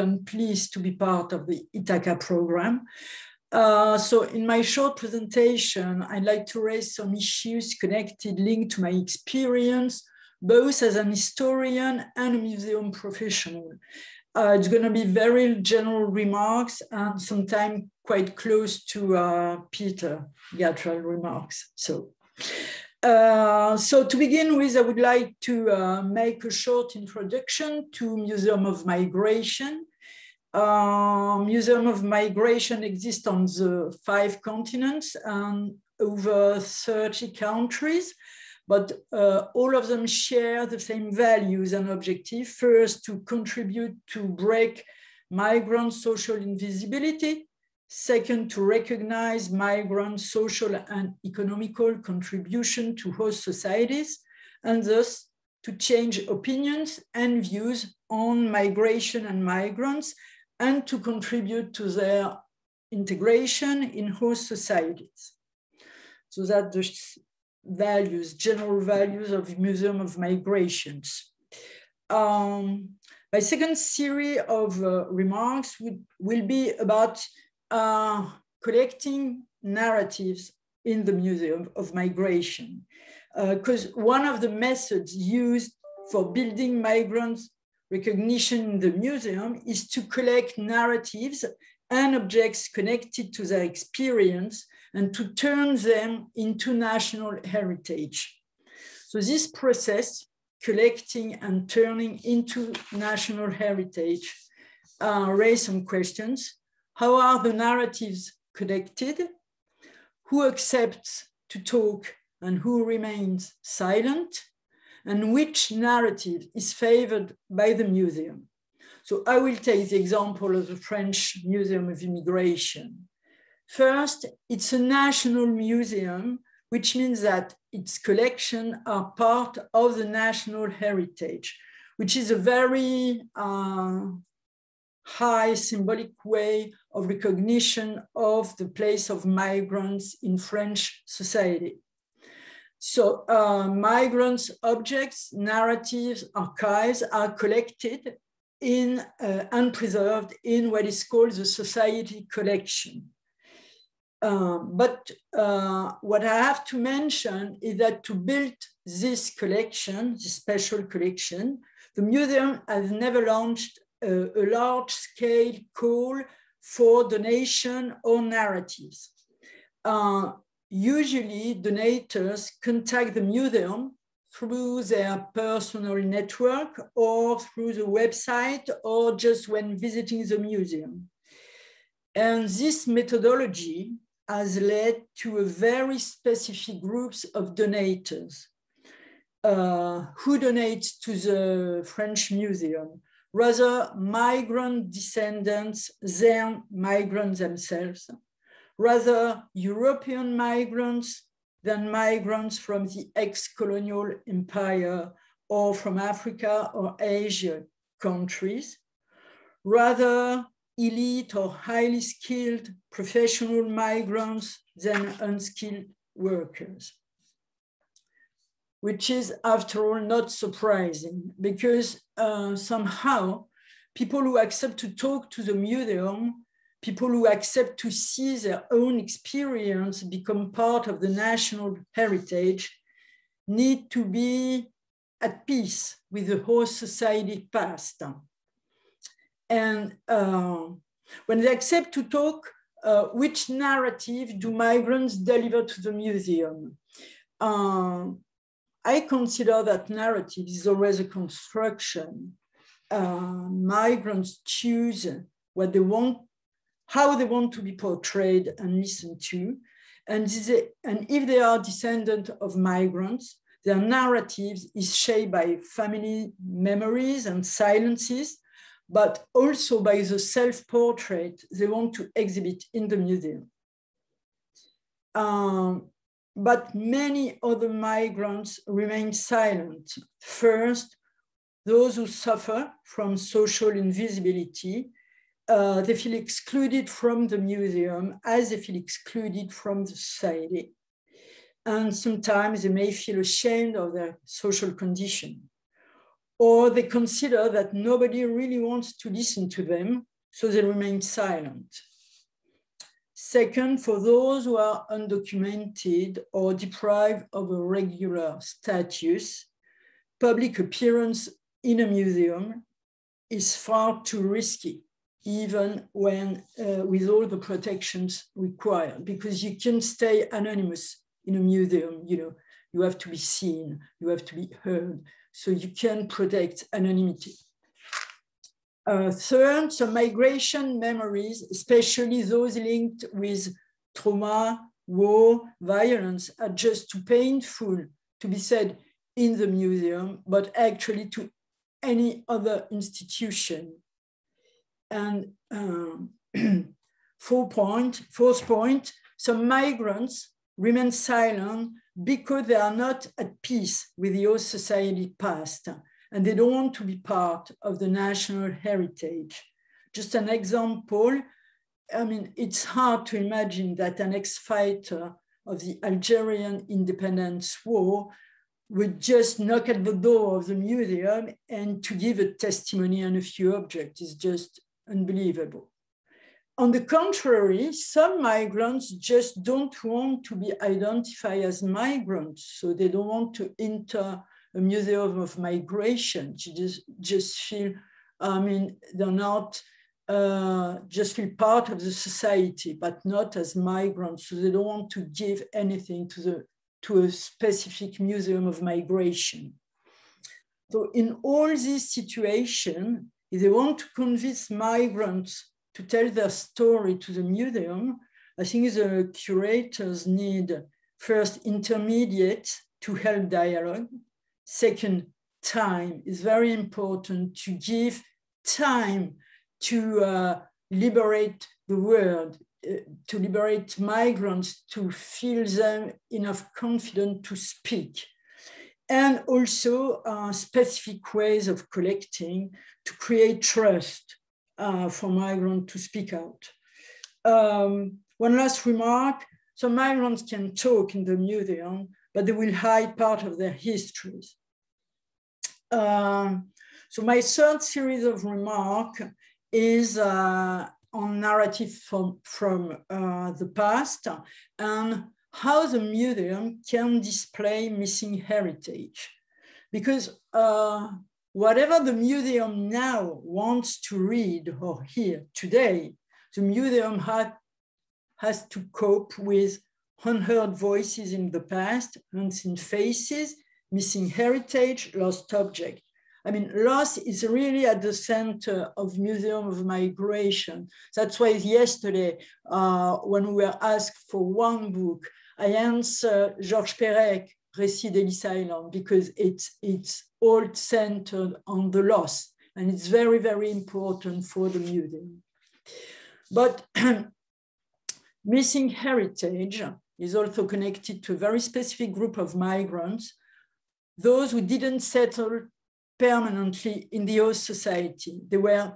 I'm pleased to be part of the Ithaca program. Uh, so in my short presentation, I'd like to raise some issues connected, linked to my experience, both as an historian and a museum professional. Uh, it's going to be very general remarks and sometimes quite close to uh, Peter Gatrell remarks. So, uh, so to begin with, I would like to uh, make a short introduction to Museum of Migration. Uh, Museum of Migration exists on the five continents and over 30 countries but uh, all of them share the same values and objective. First, to contribute to break migrant social invisibility. Second, to recognize migrant social and economical contribution to host societies, and thus to change opinions and views on migration and migrants, and to contribute to their integration in host societies. So that the values, general values of Museum of Migrations. Um, my second series of uh, remarks would, will be about uh, collecting narratives in the Museum of Migration. Because uh, one of the methods used for building migrants recognition in the museum is to collect narratives and objects connected to their experience and to turn them into national heritage. So this process, collecting and turning into national heritage, uh, raise some questions. How are the narratives connected? Who accepts to talk and who remains silent? And which narrative is favored by the museum? So I will take the example of the French Museum of Immigration. First, it's a national museum, which means that its collection are part of the national heritage, which is a very uh, high symbolic way of recognition of the place of migrants in French society. So uh, migrants, objects, narratives, archives are collected in uh, and preserved in what is called the society collection. Uh, but uh, what I have to mention is that to build this collection, this special collection, the museum has never launched a, large scale call for donation or narratives. Uh, usually donators contact the museum through their personal network or through the website or just when visiting the museum. And this methodology has led to a very specific groups of donators uh, who donate to the French Museum, rather migrant descendants than migrants themselves, rather European migrants than migrants from the ex-colonial empire or from Africa or Asia countries, rather elite or highly skilled professional migrants than unskilled workers, which is, after all, not surprising because uh, somehow people who accept to talk to the museum, people who accept to see their own experience become part of the national heritage, need to be at peace with the whole society past and uh, when they accept to talk, uh, which narrative do migrants deliver to the museum? Uh, I consider that narrative is always a construction. Uh, migrants choose what they want, how they want to be portrayed and listened to. And, and if they are descendant of migrants, their narratives is shaped by family memories and silences but also by the self-portrait they want to exhibit in the museum. Um, but many other migrants remain silent. First, those who suffer from social invisibility, uh, they feel excluded from the museum as they feel excluded from the society. And sometimes they may feel ashamed of their social condition. or they consider that nobody really wants to listen to them, so they remain silent. Second, for those who are undocumented or deprived of a regular status, public appearance in a museum is far too risky, even when uh, with all the protections required, because you can stay anonymous in a museum, you know, you have to be seen, you have to be heard, so you can protect anonymity. Uh, third, some migration memories, especially those linked with trauma, war, violence, are just too painful to be said in the museum, but actually to any other institution. And um, fourth point, some migrants remain silent because they are not at peace with the old society past and they don't want to be part of the national heritage. Just an example, I mean, it's hard to imagine that an ex-fighter of the Algerian independence war would just knock at the door of the museum and to give a testimony on a few objects is just unbelievable. On the contrary, some migrants just don't want to be identified as migrants, so they don't want to enter a museum of migration. You just, just feel, I mean, they're not, uh, just feel part of the society, but not as migrants. So they don't want to give anything to the to a specific museum of migration. So in all these situations, if they want to convince migrants to tell their story to the museum, I think the curators need first intermediate to help dialogue. Second, time. Is very important to give time to uh, liberate the world uh, to liberate migrants to feel them enough confident to speak. And also uh, specific ways of collecting to create trust uh, for migrants to speak out. Um, one last remark, so migrants can talk in the museum, but they will hide part of their histories. Um, so my third series of remark is uh, on narrative from, from uh, the past and how the museum can display missing heritage. Because uh, whatever the museum now wants to read or hear today, the museum had, has to cope with unheard voices in the past, unseen faces, missing heritage, lost object. I mean, loss is really at the center of Museum of Migration. That's why yesterday, uh, when we were asked for one book, I answered Georges Perec, Récits d'Ellis Island, because it's, it's all centered on the loss. And it's very, very important for the museum. But missing heritage is also connected to a very specific group of migrants, those who didn't settle permanently in the host society. They were,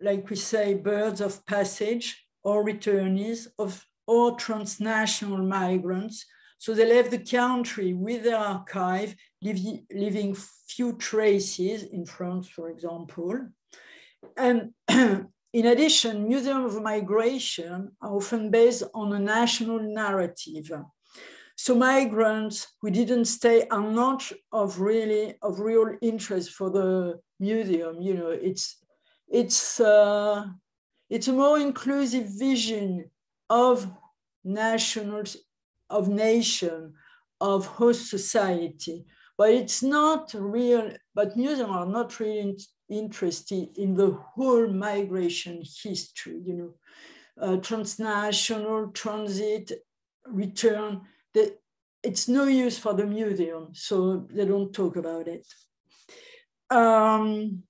like we say, birds of passage or returnees of or transnational migrants. So they left the country with their archive, leaving few traces in France, for example. And in addition, museums of migration are often based on a national narrative. So migrants who didn't stay are not of really of real interest for the museum. You know, it's it's uh, it's a more inclusive vision of nationals, of nation, of host society. But it's not real. But museums are not really interested in the whole migration history. You know, uh, transnational transit, return it's no use for the museum, so they don't talk about it. Um,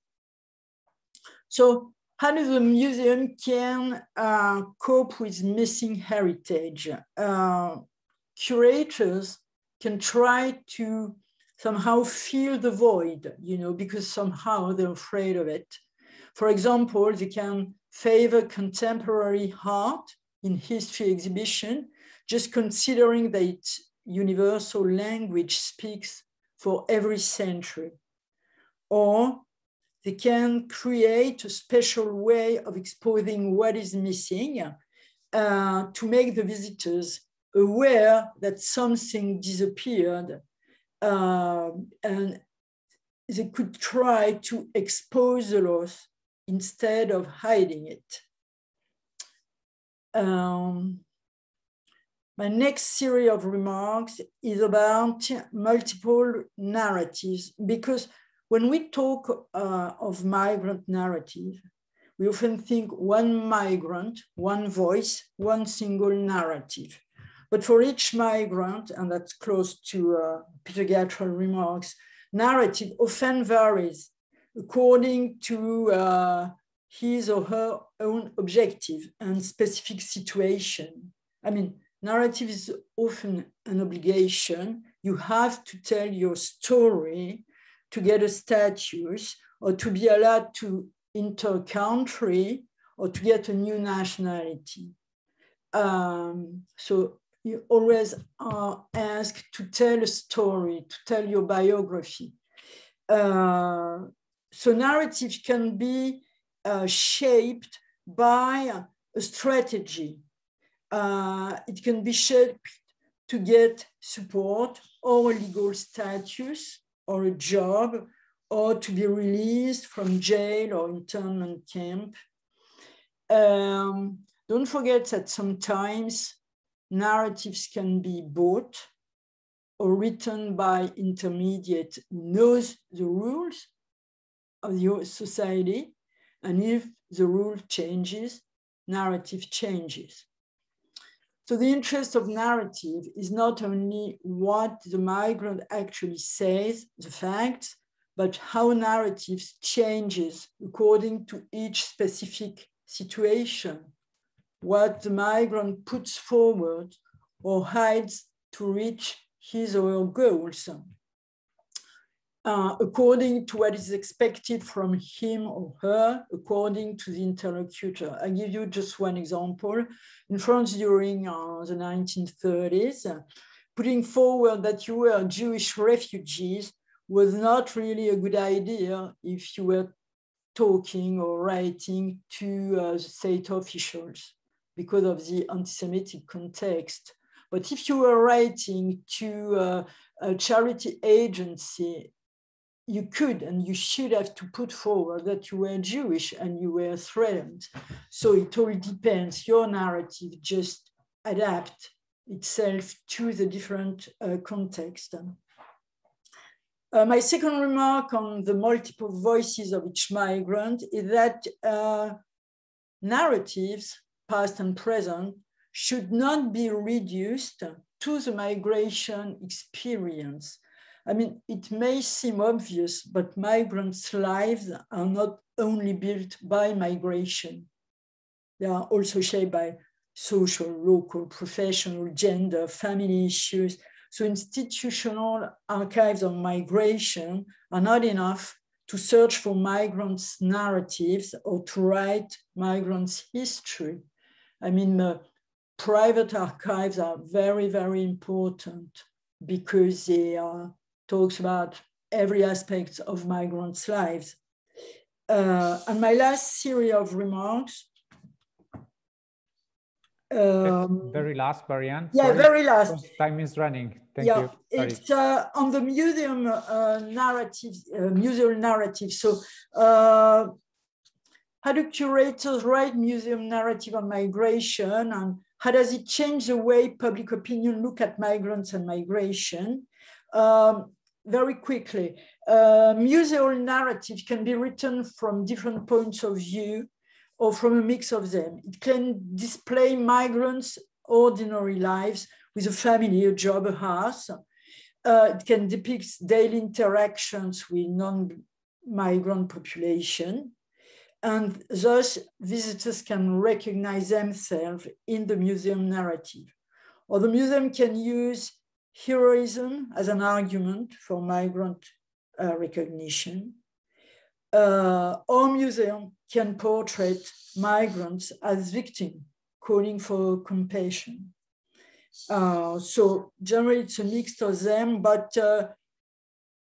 so how does the museum can uh, cope with missing heritage? Uh, curators can try to somehow fill the void, you know, because somehow they're afraid of it. For example, they can favor contemporary art in history exhibition just considering that universal language speaks for every century. or they can create a special way of exposing what is missing uh, to make the visitors aware that something disappeared uh, and they could try to expose the loss instead of hiding it. Um, my next series of remarks is about multiple narratives because when we talk uh, of migrant narrative, we often think one migrant, one voice, one single narrative. But for each migrant, and that's close to uh, Peter Gatrell remarks, narrative often varies according to uh, his or her own objective and specific situation. I mean, narrative is often an obligation. You have to tell your story to get a status or to be allowed to enter a country or to get a new nationality. Um, so you always are asked to tell a story, to tell your biography. Uh, so narrative can be uh, shaped by a strategy. Uh, it can be shaped to get support or a legal status or a job or to be released from jail or internment camp. Um, don't forget that sometimes narratives can be bought or written by intermediate who knows the rules of your society. And if the rule changes, narrative changes. So the interest of narrative is not only what the migrant actually says, the facts, but how narratives changes according to each specific situation, what the migrant puts forward or hides to reach his or her goals uh, according to what is expected from him or her, according to the interlocutor. I give you just one example. In France during uh, the 1930s, uh, putting forward that you were Jewish refugees was not really a good idea if you were talking or writing to uh, state officials because of the anti-Semitic context. But if you were writing to uh, a charity agency you could and you should have to put forward that you were Jewish and you were threatened. So it all depends. Your narrative just adapt itself to the different uh, context. Uh, my second remark on the multiple voices of each migrant is that uh, narratives, past and present, should not be reduced to the migration experience I mean, it may seem obvious, but migrants' lives are not only built by migration. They are also shaped by social, local, professional, gender, family issues. So institutional archives of migration are not enough to search for migrants' narratives or to write migrants' history. I mean, uh, private archives are very, very important because they are talks about every aspect of migrants' lives. Uh, and my last series of remarks. Um, very last, Marianne. Yeah, Sorry. very last. Time is running. Thank yeah, you. Sorry. It's uh, on the museum uh, narrative, uh, museum narrative. So, uh, how do curators write museum narrative on migration, and how does it change the way public opinion look at migrants and migration? Um, very quickly, uh, museal narrative can be written from different points of view or from a mix of them. It can display migrants' ordinary lives with a family, a job, a house. Uh, it can depict daily interactions with non-migrant population. And thus visitors can recognize themselves in the museum narrative. Or the museum can use heroism as an argument for migrant uh, recognition. Uh, museum can portray migrants as victims, calling for compassion. Uh, so generally it's a mix of them, but uh,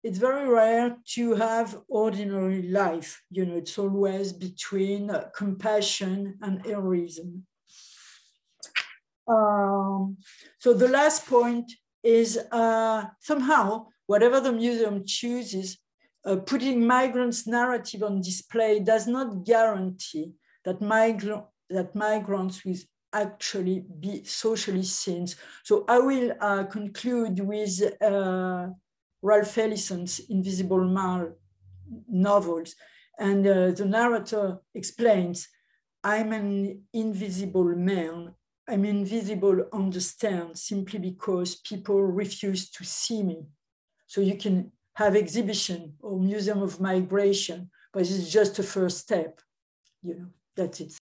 it's very rare to have ordinary life. You know, it's always between uh, compassion and heroism. Um, so the last point is uh, somehow, whatever the museum chooses, uh, putting migrants' narrative on display does not guarantee that, migra that migrants will actually be socially seen. So I will uh, conclude with uh, Ralph Ellison's Invisible Man novels. And uh, the narrator explains, I'm an invisible man. I'm invisible on the stand simply because people refuse to see me. So you can have exhibition or museum of migration, but it's just a first step. You know, that's it.